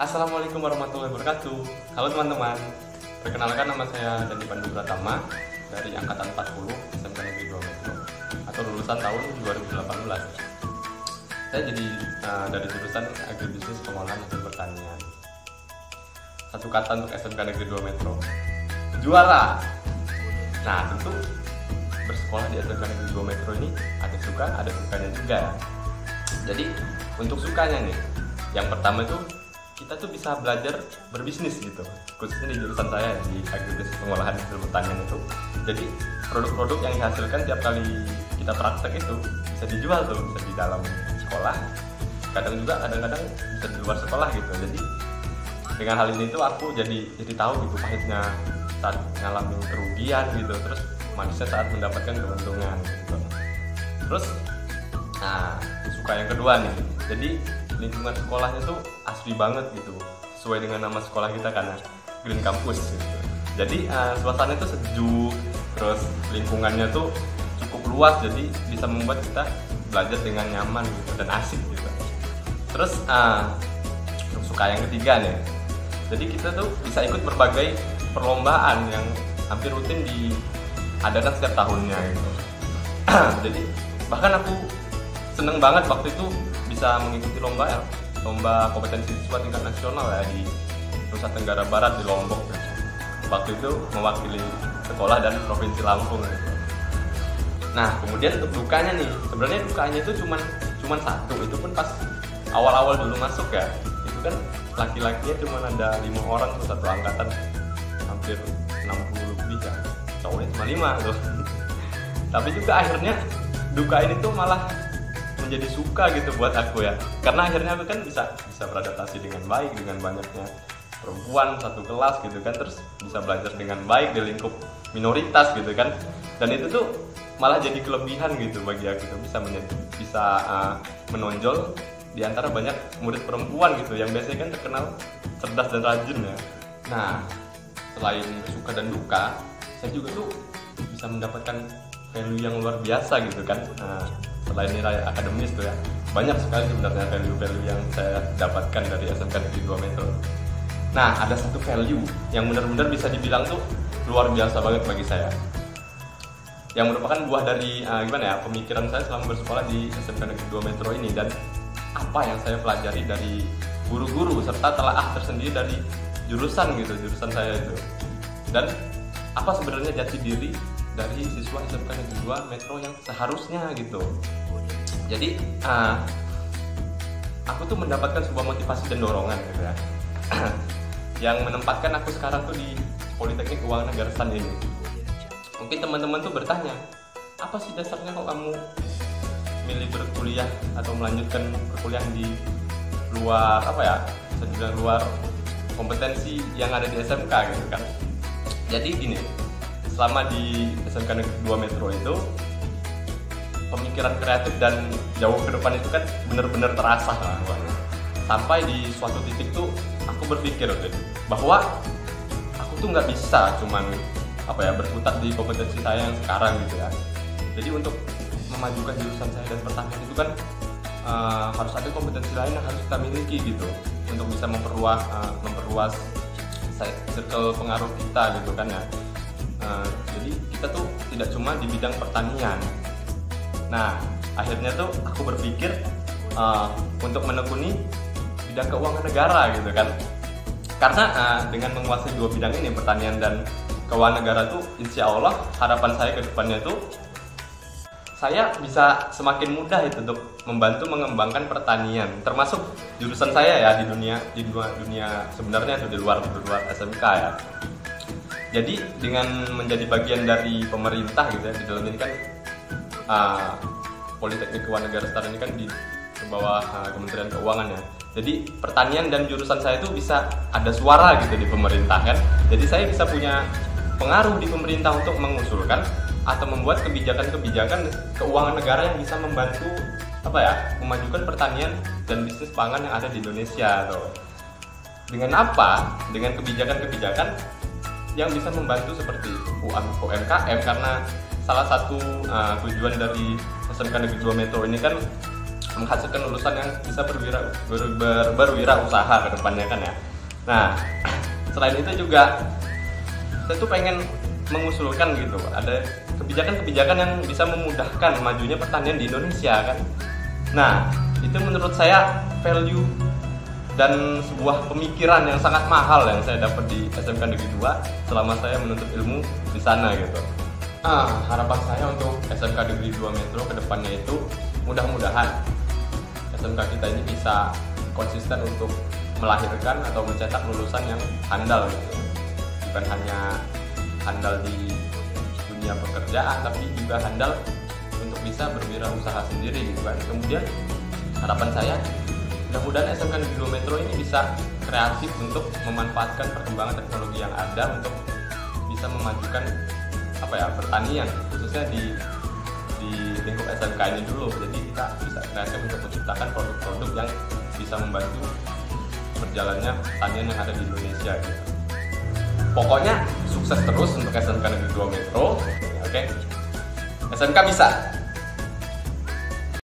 Assalamualaikum warahmatullahi wabarakatuh. Halo teman-teman. Perkenalkan nama saya Dani Pandu Pratama Dari Angkatan 40 SMK Negeri 2 Metro Atau lulusan tahun 2018 Saya jadi uh, dari jurusan Agribisnis Pengolahan Hasil Pertanian. Satu kata untuk SMK Negeri 2 Metro. Juara! Nah tentu bersekolah di SMK Negeri 2 Metro ini ada suka, ada sukanya juga. Jadi untuk sukanya nih yang pertama itu kita tuh bisa belajar berbisnis gitu. Khususnya di jurusan saya di agribisnis pengolahan hasil pertanian itu. Jadi produk-produk yang dihasilkan tiap kali kita praktek itu bisa dijual tuh bisa di dalam sekolah. Kadang juga kadang-kadang bisa di luar sekolah gitu. Jadi dengan hal ini tuh aku jadi jadi tahu gitu pahitnya saat ngalamin kerugian gitu. Terus manisnya saat mendapatkan keuntungan gitu. Terus nah suka yang kedua nih. Jadi lingkungan sekolahnya tuh asli banget gitu sesuai dengan nama sekolah kita karena Green Campus gitu. Jadi uh, suasananya tuh sejuk terus lingkungannya tuh cukup luas jadi bisa membuat kita belajar dengan nyaman gitu dan asik gitu. Terus uh, suka yang ketiga nih. Jadi kita tuh bisa ikut berbagai perlombaan yang hampir rutin diadakan setiap tahunnya gitu. Jadi bahkan aku seneng banget waktu itu bisa mengikuti lomba ya. Lomba kompetensi siswa tingkat nasional ya di Nusa Tenggara Barat di Lombok. Gitu. waktu itu mewakili sekolah dan provinsi Lampung gitu. nah kemudian untuk dukanya nih sebenarnya dukanya itu cuma cuma satu. Itu pun pas awal-awal dulu masuk ya. Itu kan laki-lakinya cuma ada lima orang tuh satu angkatan. Hampir 60 lebih kan cowoknya cuma lima tuh tapi juga akhirnya duka ini tuh malah menjadi suka gitu buat aku ya. Karena akhirnya aku kan bisa bisa beradaptasi dengan baik dengan banyaknya perempuan satu kelas gitu kan. Terus bisa belajar dengan baik di lingkup minoritas gitu kan. Dan itu tuh malah jadi kelebihan gitu bagi aku tuh. Bisa menjadi bisa uh, menonjol di antara banyak murid perempuan gitu yang biasanya kan terkenal cerdas dan rajin ya. Nah selain suka dan duka saya juga tuh bisa mendapatkan value yang luar biasa gitu kan. Nah, selain nilai akademis tuh ya. Banyak sekali sebenarnya value-value yang saya dapatkan dari SMK Negeri 2 Metro. Nah ada satu value yang benar-benar bisa dibilang tuh luar biasa banget bagi saya. Yang merupakan buah dari uh, gimana ya pemikiran saya selama bersekolah di SMK Negeri 2 Metro ini dan apa yang saya pelajari dari guru-guru serta telaah tersendiri dari jurusan gitu jurusan saya itu. Dan apa sebenarnya jati diri dari siswa SMK Negeri 2 Metro yang seharusnya gitu. Jadi uh, aku tuh mendapatkan sebuah motivasi dan dorongan gitu ya. Yang menempatkan aku sekarang tuh di Politeknik Keuangan Negara Stan ini. Mungkin teman-teman tuh bertanya apa sih dasarnya kok kamu milih berkuliah atau melanjutkan perkuliahan di luar apa ya bisa luar kompetensi yang ada di SMK gitu kan? Jadi gini selama di SMK Negeri 2 Metro itu pemikiran kreatif dan jauh ke depan itu kan benar-benar terasa lah sampai di suatu titik tuh aku berpikir gitu, bahwa aku tuh nggak bisa cuman apa ya berputar di kompetensi saya yang sekarang gitu ya. Jadi untuk memajukan jurusan saya dan pertanian itu kan uh, harus ada kompetensi lain yang harus kita miliki gitu untuk bisa memperluas uh, memperluas circle pengaruh kita gitu kan ya uh, jadi kita tuh tidak cuma di bidang pertanian. Nah akhirnya tuh aku berpikir uh, untuk menekuni bidang keuangan negara gitu kan. Karena uh, dengan menguasai dua bidang ini pertanian dan keuangan negara tuh insya Allah harapan saya ke depannya tuh saya bisa semakin mudah itu untuk membantu mengembangkan pertanian. Termasuk jurusan saya ya di dunia di dunia, dunia sebenarnya itu di luar di luar SMK ya jadi dengan menjadi bagian dari pemerintah gitu ya di dalam ini kan uh, Politeknik Keuangan Negara Star ini kan di bawah uh, Kementerian Keuangan ya. Jadi pertanian dan jurusan saya itu bisa ada suara gitu di pemerintah kan. Jadi saya bisa punya pengaruh di pemerintah untuk mengusulkan atau membuat kebijakan-kebijakan keuangan negara yang bisa membantu apa ya memajukan pertanian dan bisnis pangan yang ada di Indonesia atau dengan apa? Dengan kebijakan-kebijakan yang bisa membantu seperti UMKM karena salah satu uh, tujuan dari SMK Negeri 2 Metro ini kan menghasilkan lulusan yang bisa berwira ber, ber, berwirausaha ke depannya kan ya. Nah, selain itu juga saya tuh pengen mengusulkan gitu ada kebijakan-kebijakan yang bisa memudahkan majunya pertanian di Indonesia kan. Nah, itu menurut saya value dan sebuah pemikiran yang sangat mahal yang saya dapat di SMK Negeri 2 selama saya menuntut ilmu di sana gitu. Ah, harapan saya untuk SMK Negeri 2 Metro ke depannya itu mudah-mudahan SMK kita ini bisa konsisten untuk melahirkan atau mencetak lulusan yang handal gitu. Bukan hanya handal di dunia pekerjaan tapi juga handal untuk bisa berwirausaha sendiri gitu kan. Kemudian harapan saya mudah-mudahan SMK Negeri Metro ini bisa kreatif untuk memanfaatkan perkembangan teknologi yang ada untuk bisa memajukan apa ya pertanian khususnya di di lingkup SMK ini dulu jadi kita bisa kreatif untuk menciptakan produk-produk yang bisa membantu berjalannya pertanian yang ada di Indonesia gitu. Pokoknya sukses terus untuk SMK Negeri 2 Metro. Oke. Okay? SMK bisa.